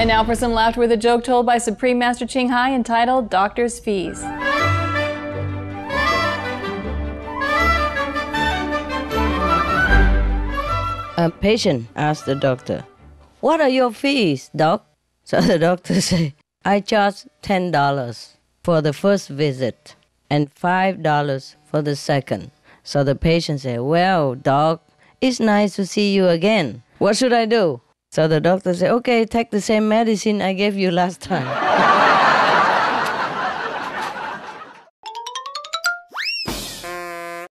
And now for some laughter with a joke told by Supreme Master Ching Hai entitled Doctor's Fees. A patient asked the doctor, What are your fees, doc? So the doctor said, I charge $10 for the first visit and $5 for the second. So the patient said, Well, doc, it's nice to see you again. What should I do? So the doctor said, Okay, take the same medicine I gave you last time.